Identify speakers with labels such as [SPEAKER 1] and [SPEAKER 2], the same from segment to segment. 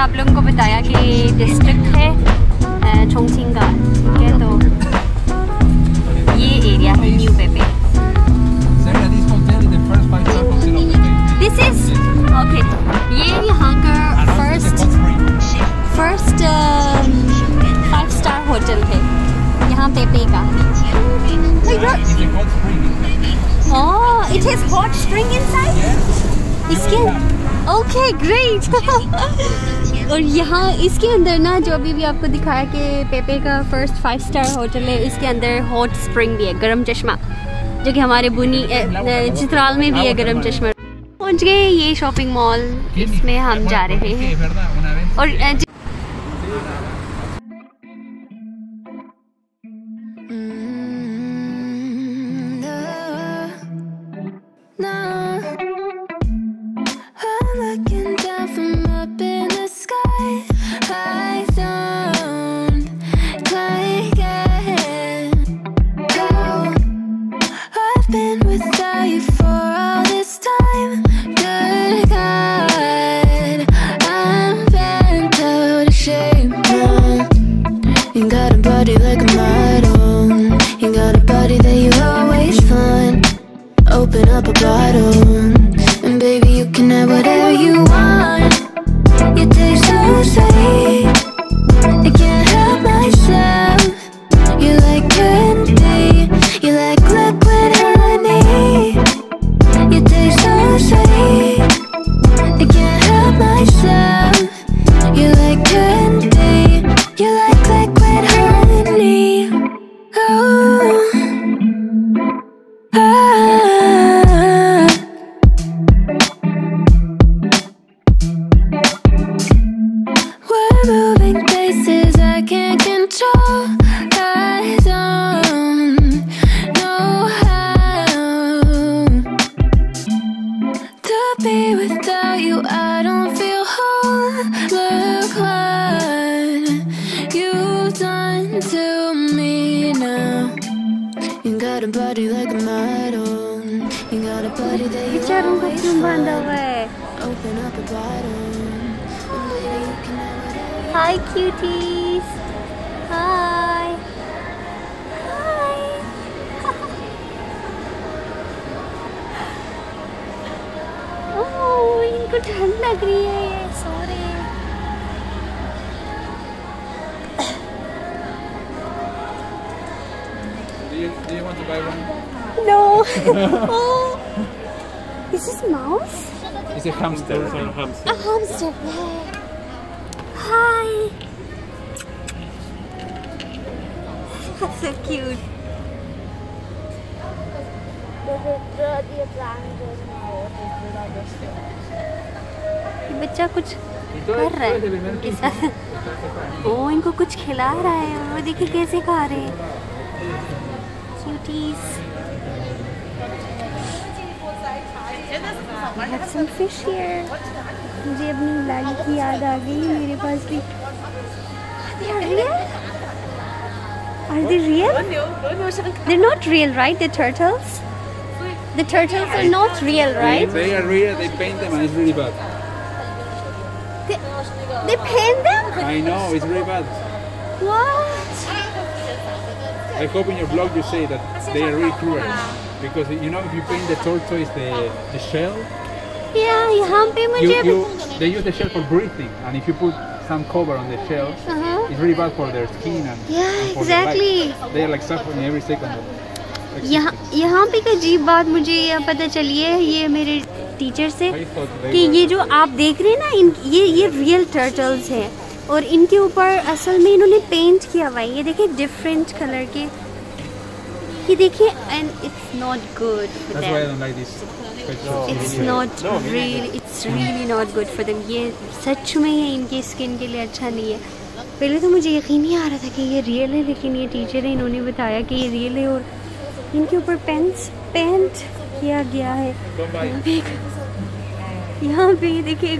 [SPEAKER 1] आप लोगों को बताया कि डिस्ट्रिक्ट है छोंगचिंग का ठीक है तो ये एरिया है new Pepe this is okay ये यहाँ का first first five star hotel है यहाँ पेपे का Oh, it has hot inside? इसके ओके ग्रेट और यहाँ इसके अंदर ना जो अभी भी आपको दिखाया कि पेपे का फ़र्स्ट फाइव स्टार होटल है, इसके अंदर हॉट स्प्रिंग भी है, गर्म चश्मा, जो कि हमारे बुनी चित्राल में भी है गर्म चश्मा। पहुँच गए ये शॉपिंग मॉल इसमें हम जा रहे हैं। और ओह इनको ठंड लग रही है ये सो रहे हैं
[SPEAKER 2] Do you, do you want to buy one?
[SPEAKER 1] No. oh. Is this mouse?
[SPEAKER 2] It's a hamster.
[SPEAKER 1] A hamster. Yeah. Hi. That's so cute. ये बच्चा कुछ कर रहा है उनके साथ ओ इनको कुछ खिला रहा है वो देखिए कैसे खा रहे हैं. मुझे अपनी लाली की याद आ गई मेरे पास भी? Are they real? They're not real, right? The turtles? The turtles are not real, right?
[SPEAKER 2] They are real, they paint them and it's really bad.
[SPEAKER 1] They, they paint them?
[SPEAKER 2] I know, it's really bad.
[SPEAKER 1] What?
[SPEAKER 2] I hope in your blog you say that they are really cruel. Because you know if you paint the tortoise the, the shell,
[SPEAKER 1] Yeah, यहाँ पे
[SPEAKER 2] you,
[SPEAKER 1] मुझे
[SPEAKER 2] you, they use the shell for breathing and if you put some cover on the shell,
[SPEAKER 1] Uh-huh.
[SPEAKER 2] it's really bad for their skin and,
[SPEAKER 1] Yeah,
[SPEAKER 2] and for their
[SPEAKER 1] exactly.
[SPEAKER 2] life. They are like suffering every second of
[SPEAKER 1] यहाँ
[SPEAKER 2] existence.
[SPEAKER 1] यहाँ पे एक अजीब बात मुझे ये पता चली है ये मेरे टीचर से कि ये जो आप देख रहे हैं ना इन ये ये रियल टर्टल्स हैं। और इनके ऊपर असल में इन्होंने पेंट किया हुआ है। ये देखिए डिफरेंट कलर के। ये देखिए
[SPEAKER 2] and it's not good.
[SPEAKER 1] It's not really it's really not good for them ये सच में ये इनकी स्किन के लिए अच्छा नहीं है। पहले तो मुझे यकीन नहीं आ रहा था कि ये रियल है लेकिन ये टीचर है इन्होंने बताया कि ये रियल है और इनके ऊपर पेंस पेंट किया गया है यहाँ पे देखिए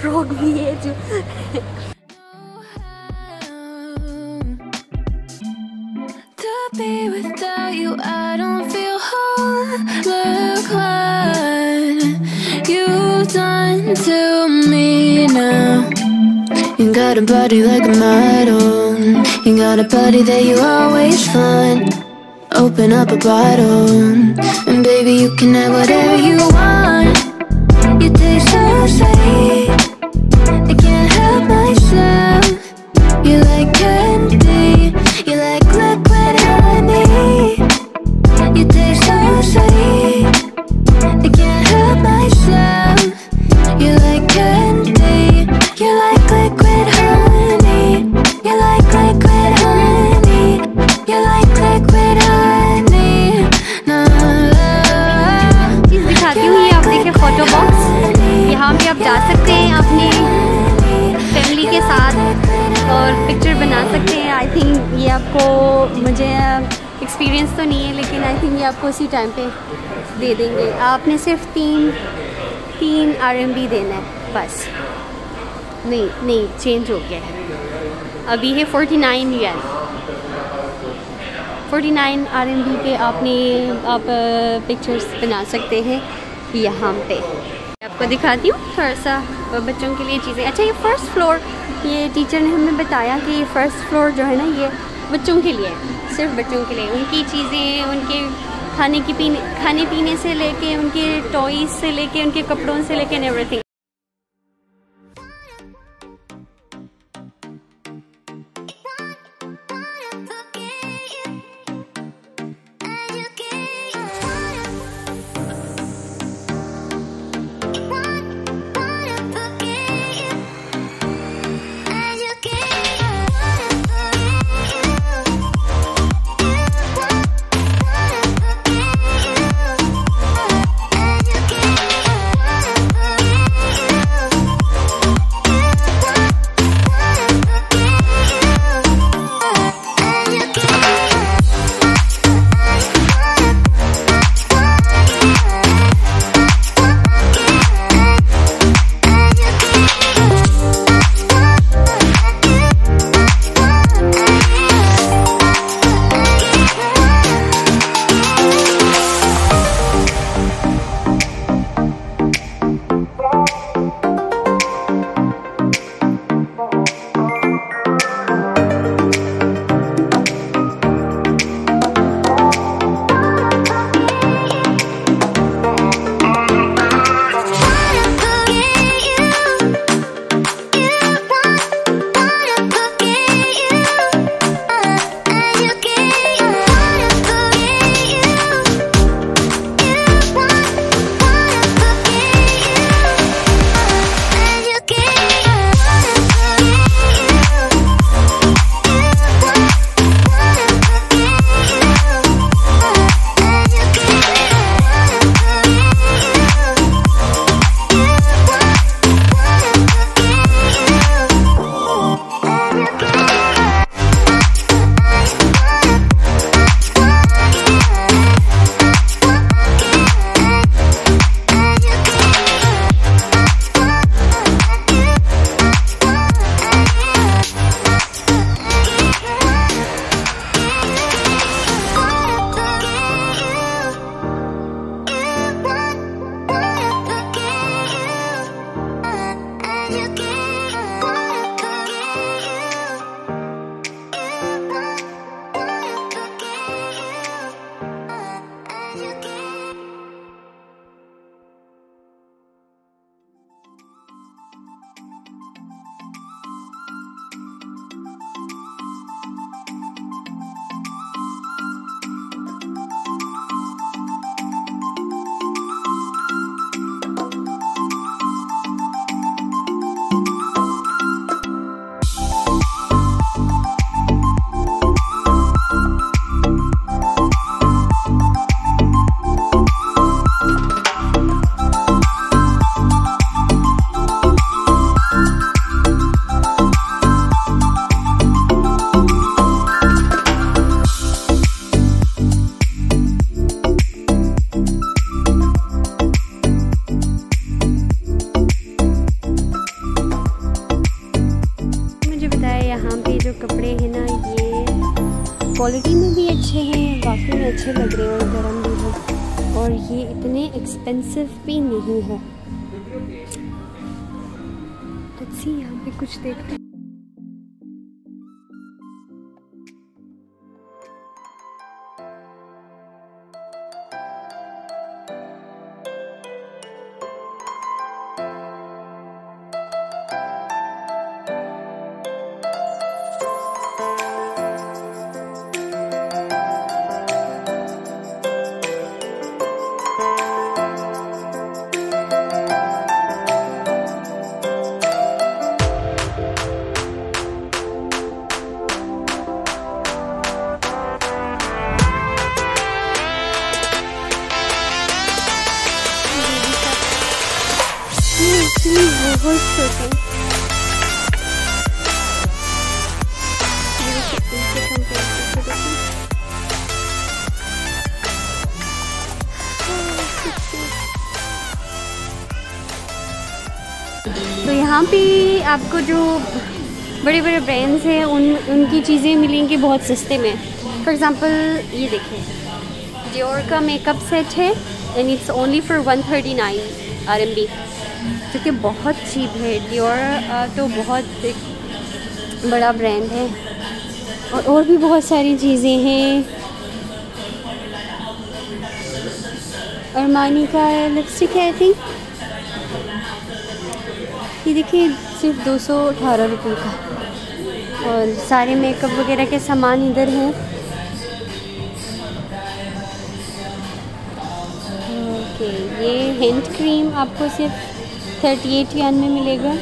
[SPEAKER 1] फ्रॉक भी है जो
[SPEAKER 3] I don't feel whole. You've done to me now. You got a body like a model. You got a body that you always find. Open up a bottle, and baby, you can have whatever you want. You taste so sweet. I can't help myself. You like candy. You like liquid honey. You taste so sweet. I can't help myself.
[SPEAKER 1] जा सकते हैं अपने family के साथ और picture बना सकते हैं। आई थिंक ये आपको मुझे एक्सपीरियंस तो नहीं है, लेकिन आई थिंक ये आपको उसी टाइम पे दे देंगे। आपने सिर्फ़ तीन तीन RMB देना है, बस। नहीं नहीं चेंज हो गया है। अभी है forty nine yuan forty nine R पे आपने आप पिक्चर्स बना सकते हैं यहाँ पे। आपको दिखाती हूँ थोड़ा सा बच्चों के लिए चीज़ें। अच्छा ये फ़र्स्ट फ्लोर ये टीचर ने हमें बताया कि ये फ़र्स्ट फ्लोर जो है ना, ये बच्चों के लिए सिर्फ़ बच्चों के लिए। उनकी चीज़ें, उनके खाने की पीने, खाने पीने से लेके, उनके टॉयज से लेके, उनके कपड़ों से लेके एवरीथिंग क्वालिटी में भी अच्छे हैं, काफ़ी अच्छे लग रहे हैं और गर्म भी हैं और ये इतने एक्सपेंसिव भी नहीं है। तो सी यहाँ पे कुछ देखते तो यहाँ पे आपको जो बड़े बड़े ब्रांड्स हैं, उन, उनकी चीज़ें मिलेंगी बहुत सस्ते में। फॉर एग्ज़ाम्पल ये देखें डियोर का मेकअप सेट है and it's only for one thirty nine R M B जो कि बहुत चीप है डियोर तो बहुत बड़ा ब्रांड है। और और भी बहुत सारी चीज़ें हैं। अरमानी का लिपस्टिक है आई थिंक ये देखिए, सिर्फ़ दो सौ अठारह रुपये का। और सारे मेकअप वगैरह के सामान इधर हैं। ओके, ये हैंड क्रीम आपको सिर्फ़ थर्टी एट में मिलेगा।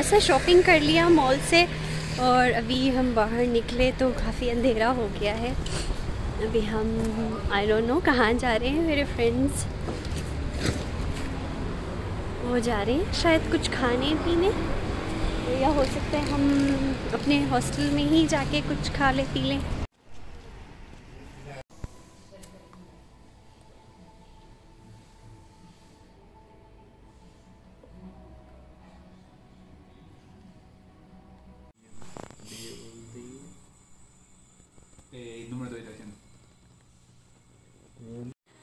[SPEAKER 1] थोड़ा सा शॉपिंग कर लिया मॉल से और अभी हम बाहर निकले तो काफ़ी अंधेरा हो गया है। अभी हम आई डोंट नो कहाँ जा रहे हैं मेरे फ्रेंड्स वो जा रहे हैं शायद कुछ खाने पीने। या हो सकता है हम अपने हॉस्टल में ही जाके कुछ खा ले, पी लें।
[SPEAKER 2] Número de habitación.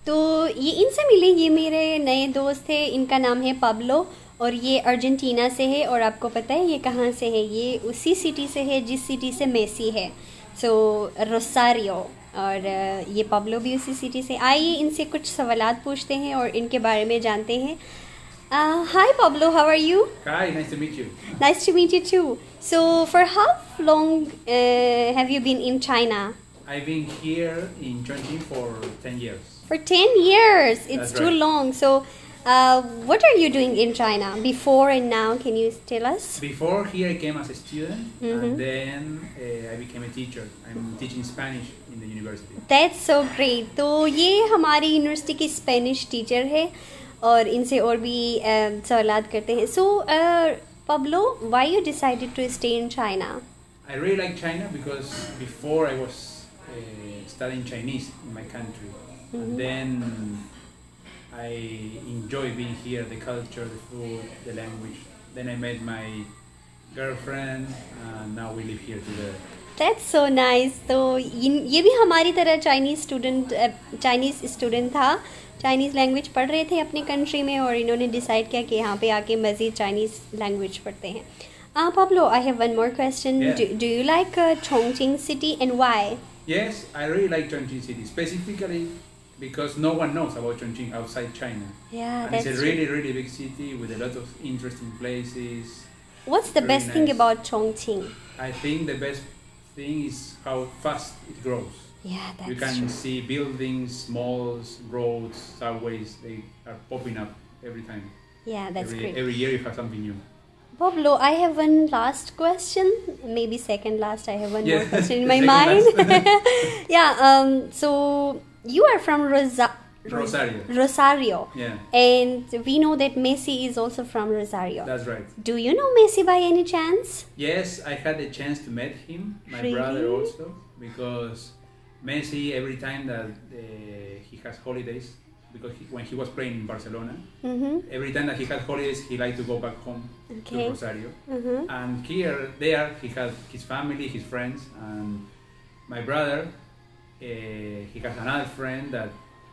[SPEAKER 1] तो ये इनसे मिले ये मेरे नए दोस्त थे इनका नाम है पब्लो और ये अर्जेंटीना से है और आपको पता है ये कहाँ से है ये उसी सिटी से है जिस सिटी से मेसी है सो so, रोसारियो और ये पब्लो भी उसी सिटी से आइए इनसे कुछ सवाल पूछते हैं और इनके बारे में जानते हैं
[SPEAKER 2] hi Pablo how are you
[SPEAKER 1] to meet you too. So, for how long uh, have you been in China?
[SPEAKER 2] I've been here in Chongqing for 10 years.
[SPEAKER 1] For 10 years. It's
[SPEAKER 2] That's
[SPEAKER 1] too
[SPEAKER 2] right.
[SPEAKER 1] long. So, uh, what are you doing in China before and now? Can you tell us?
[SPEAKER 2] Before here, I came as a student,
[SPEAKER 1] Mhm.
[SPEAKER 2] and then uh, I became a teacher. I'm teaching Spanish in the university.
[SPEAKER 1] That's so great. तो ये हमारी university की Spanish teacher है और इनसे और भी uh, सवालात करते हैं so Pablo why you decided to stay in China
[SPEAKER 2] I really like China because before I was uh, studying Chinese in my country, and then I enjoy being here, the culture, the food, the language. Then I met my girlfriend, and now we live here together.
[SPEAKER 1] That's so nice तो इन- ये भी हमारी तरह Chinese student Chinese student था Chinese language पढ़ रहे थे अपने कंट्री में और इन्होंने डिसाइड किया कि यहाँ पे आके मज़ीद चाइनीज़ लैंग्वेज पढ़ते हैं Uh, Pablo, I have one more question.
[SPEAKER 2] Yeah.
[SPEAKER 1] Do, do you like uh, Chongqing city and why?
[SPEAKER 2] Yes, I really like Chongqing city, specifically because no one knows about Chongqing outside China.
[SPEAKER 1] Yeah,
[SPEAKER 2] and
[SPEAKER 1] that's
[SPEAKER 2] it's a really, really big city with a lot of interesting places.
[SPEAKER 1] What's the best thing about Chongqing?
[SPEAKER 2] I think the best thing is how fast it grows.
[SPEAKER 1] Yeah, that's
[SPEAKER 2] you can
[SPEAKER 1] true.
[SPEAKER 2] see buildings, malls, roads, subways. They are popping up every time.
[SPEAKER 1] Yeah, that's
[SPEAKER 2] every,
[SPEAKER 1] great.
[SPEAKER 2] every year you have something new.
[SPEAKER 1] Pablo, I have one last question. Maybe second last. I have one
[SPEAKER 2] Yeah,
[SPEAKER 1] more question in my mind. yeah. Um. So you are from Rosa-
[SPEAKER 2] Rosario.
[SPEAKER 1] Rosario.
[SPEAKER 2] Yeah,
[SPEAKER 1] And we know that Messi is also from Rosario.
[SPEAKER 2] that's right.
[SPEAKER 1] Do you know Messi by any chance?
[SPEAKER 2] Yes, I had the chance to meet him, my brother also, because Messi every time that uh, he has holidays, because he, when he was playing in Barcelona,
[SPEAKER 1] Mm-hmm.
[SPEAKER 2] every time that he had holidays, he liked to go back home
[SPEAKER 1] Okay.
[SPEAKER 2] to Rosario.
[SPEAKER 1] Mm-hmm.
[SPEAKER 2] And here, there, he had his family, his friends, and my brother. Uh, he has another friend that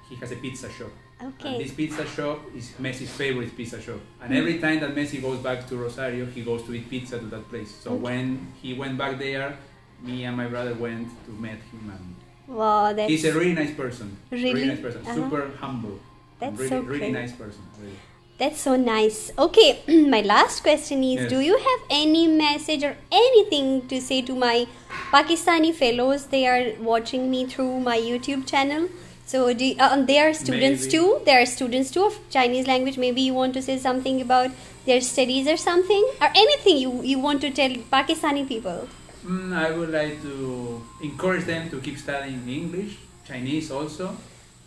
[SPEAKER 2] he has a pizza shop. And
[SPEAKER 1] Okay.
[SPEAKER 2] this pizza shop is Messi's favorite pizza shop. And every time that Messi goes back to Rosario, he goes to eat pizza to that place. So
[SPEAKER 1] Okay.
[SPEAKER 2] when he went back there, me and my brother went to meet him and
[SPEAKER 1] Wow, that's
[SPEAKER 2] He's a really nice person.
[SPEAKER 1] Really?
[SPEAKER 2] nice person.
[SPEAKER 1] Uh-huh.
[SPEAKER 2] Super humble.
[SPEAKER 1] That's
[SPEAKER 2] really,
[SPEAKER 1] so
[SPEAKER 2] really
[SPEAKER 1] great.
[SPEAKER 2] nice person. Really.
[SPEAKER 1] That's so nice. Okay, my last question is
[SPEAKER 2] Yes.
[SPEAKER 1] Do you have any message or anything to say to my Pakistani fellows? They are watching me through my YouTube channel. So do, uh, they are students
[SPEAKER 2] Maybe.
[SPEAKER 1] too. They are students too of Chinese language. Maybe you want to say something about their studies or something, or anything you, you want to tell Pakistani people.
[SPEAKER 2] Mm, I would like to encourage them to keep studying English, Chinese also,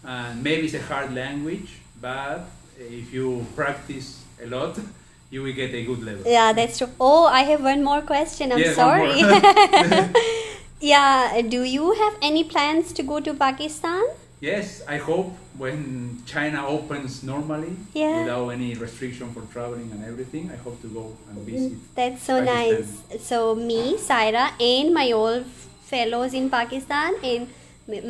[SPEAKER 2] and maybe it's a hard language, but if you practice a lot, you will get a good level.
[SPEAKER 1] Yeah, that's true. Oh, I have one more question. I'm sorry. yeah, do you have any plans to go to Pakistan?
[SPEAKER 2] Yes, I hope when China opens normally,
[SPEAKER 1] Yeah.
[SPEAKER 2] without any restriction for traveling and everything, I hope to go and mm, visit.
[SPEAKER 1] That's so
[SPEAKER 2] Pakistan.
[SPEAKER 1] nice. So me, Saira, and my all fellows in Pakistan and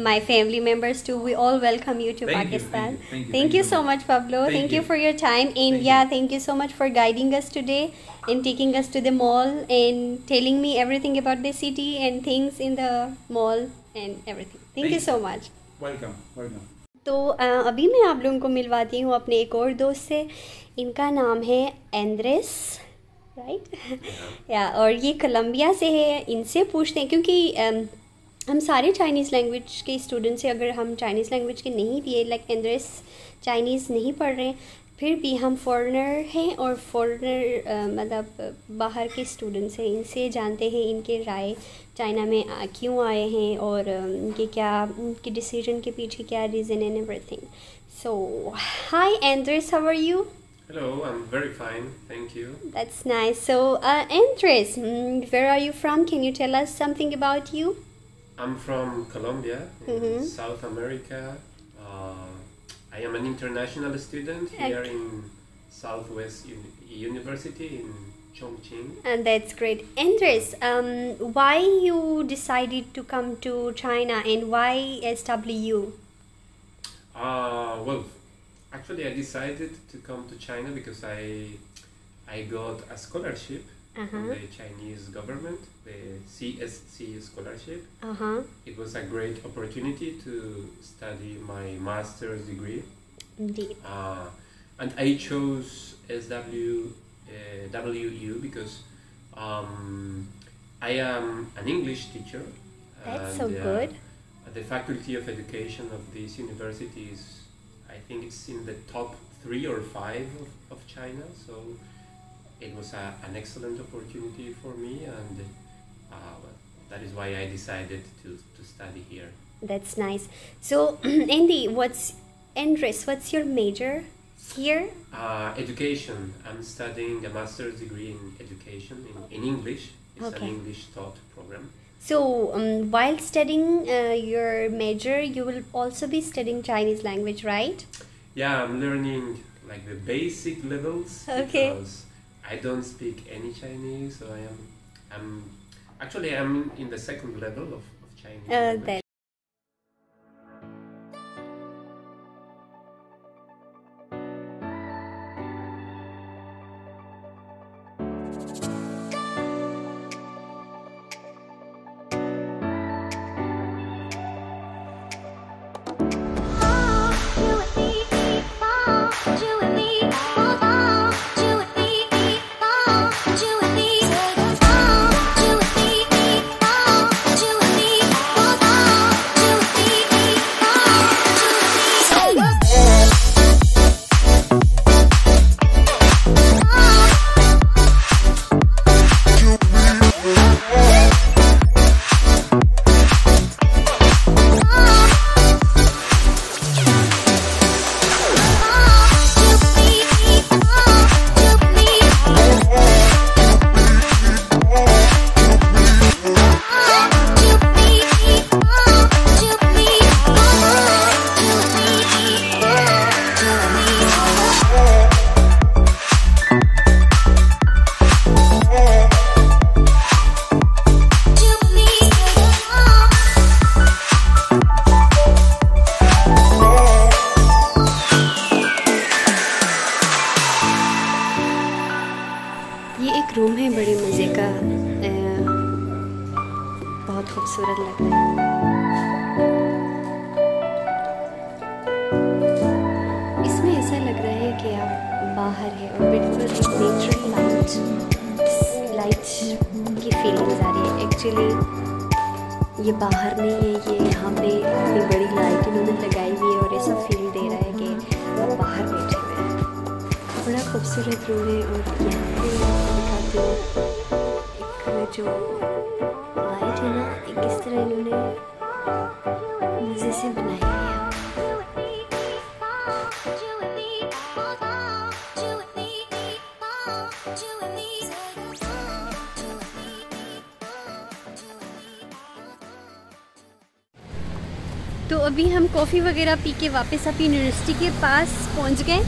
[SPEAKER 1] my family members too, we all welcome you to
[SPEAKER 2] Thank you,
[SPEAKER 1] Pakistan.
[SPEAKER 2] thank you, thank you,
[SPEAKER 1] Thank you
[SPEAKER 2] you
[SPEAKER 1] so much, Pablo. Thank, you.
[SPEAKER 2] you.
[SPEAKER 1] for your time. And
[SPEAKER 2] Thank
[SPEAKER 1] yeah,
[SPEAKER 2] you.
[SPEAKER 1] thank you so much for guiding us today and taking us to the mall and telling me everything about the city and things in the mall and everything. Thank, you
[SPEAKER 2] you.
[SPEAKER 1] so much.
[SPEAKER 2] Welcome, welcome
[SPEAKER 1] तो अभी मैं आप लोगों को मिलवाती हूँ अपने एक और दोस्त से। इनका नाम है एंड्रेस राइट या और ये कोलंबिया से है इनसे पूछते हैं क्योंकि um, हम सारे चाइनीज़ लैंग्वेज के स्टूडेंट्स से अगर हम चाइनीज़ लैंग्वेज के नहीं दिए है लाइक एंड्रेस चाइनीज़ नहीं पढ़ रहे हैं फिर भी हम फॉरेनर हैं और फॉरेनर मतलब बाहर के स्टूडेंट्स हैं इनसे जानते हैं इनके राय चाइना में क्यों आए हैं और इनके क्या उनके डिसीज़न के पीछे क्या reason and everything so hi Andres how are you
[SPEAKER 4] Hello, I'm very fine, thank you.
[SPEAKER 1] That's nice. So, uh, Andres, mm, where are you from? Can you tell us something about you?
[SPEAKER 4] I'm from Colombia, in
[SPEAKER 1] Mhm.
[SPEAKER 4] South America. I am an international student here
[SPEAKER 1] Okay.
[SPEAKER 4] in Southwest Uni- University in Chongqing.
[SPEAKER 1] And that's great. Andres, um, why you decided to come to China and why SWU?
[SPEAKER 4] Uh, well, actually, I decided to come to China because I I got a scholarship from
[SPEAKER 1] Uh-huh.
[SPEAKER 4] the Chinese government, the CSC scholarship.
[SPEAKER 1] Uh huh.
[SPEAKER 4] It was a great opportunity to study my master's degree.
[SPEAKER 1] Indeed.
[SPEAKER 4] Uh, and I chose SW, uh, WU because um, I am an English teacher.
[SPEAKER 1] That's
[SPEAKER 4] and,
[SPEAKER 1] so
[SPEAKER 4] uh,
[SPEAKER 1] good.
[SPEAKER 4] The Faculty of Education of this university is, I think it's in the top three or five of, of China. So it was a, an excellent opportunity for me, and uh, that is why I decided to, to study here.
[SPEAKER 1] That's nice. So, Andy, what's Andres? What's your major here?
[SPEAKER 4] Uh, education. I'm studying a master's degree in education in, in English. It's
[SPEAKER 1] Okay.
[SPEAKER 4] an English taught program.
[SPEAKER 1] So, um, while studying uh, your major, you will also be studying Chinese language, right?
[SPEAKER 4] Yeah, I'm learning like the basic levels
[SPEAKER 1] Okay.
[SPEAKER 4] because I don't speak any Chinese, so I am I'm actually I'm in the second level of, of Chinese.
[SPEAKER 1] Uh, बाहर है और बिल्कुल natural light light की feelings आ रही है. Actually ये बाहर नहीं है, ये यहाँ पे इतनी बड़ी लाइट इन्होंने लगाई हुई है और ऐसा फील दे रहा है कि हम बाहर बैठे हुए हैं. बड़ा खूबसूरत रूम है और यहाँ पे दिखाती हूँ एक जो लाइट है ना, एक किस तरह इन्होंने मज़े से बनाई अभी हम कॉफ़ी वगैरह पी के वापस अपनी यूनिवर्सिटी के पास पहुँच गए,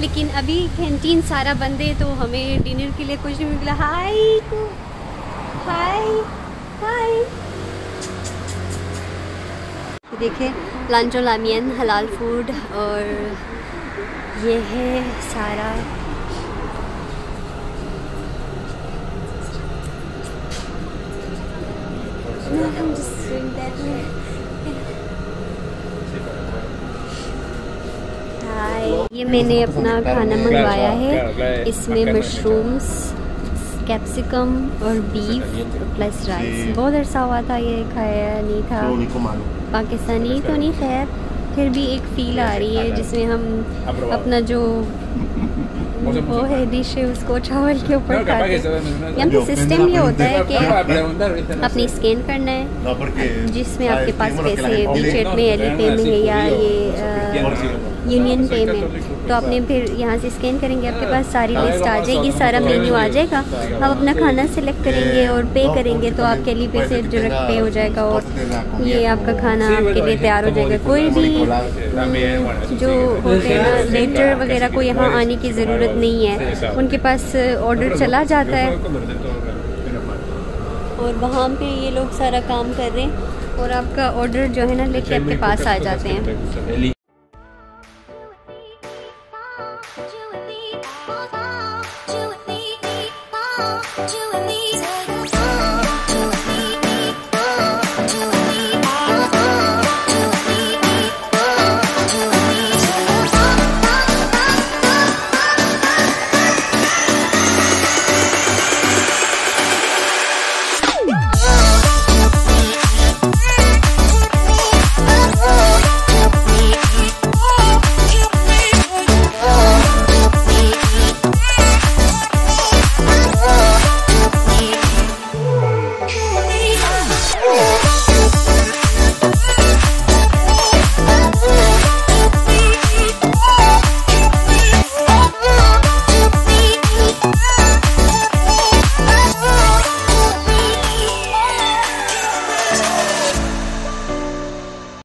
[SPEAKER 1] लेकिन अभी कैंटीन सारा बंद है तो हमें डिनर के लिए कुछ नहीं मिला। हाय हाय हाय। देखें लांचो लामियन हलाल फ़ूड और ये है सारा। I'm just doing that. हाय ये मैंने अपना खाना मंगवाया है। इसमें मशरूम्स कैप्सिकम और बीफ प्लस राइस। बहुत अरसा हुआ था ये खाया नहीं था। पाकिस्तानी तो नहीं खैर फिर भी एक फील आ रही है जिसमें हम अपना जो वो है डिश है उसको चावल के ऊपर खाते यहाँ पे सिस्टम ये होता है कि अपनी स्कैन करना है जिसमें आपके पास पैसे
[SPEAKER 5] canales
[SPEAKER 1] वीचेट में एली पे में है या ये यूनियन पे में तो आपने फिर यहाँ से स्कैन करेंगे आपके पास सारी लिस्ट आ जाएगी सारा मेन्यू आ जाएगा। आप अपना खाना सेलेक्ट करेंगे और पे करेंगे तो आपके लिए पे से डायरेक्ट पे हो जाएगा और ये आपका खाना आपके लिए तैयार हो जाएगा कोई भी जो होते हैं वेटर वगैरह को यहाँ आने की ज़रूरत नहीं है। उनके पास ऑर्डर चला जाता है। और वहाँ पे ये लोग सारा काम कर रहे हैं और आपका ऑर्डर जो है ना लेके आपके पास आ जाते हैं।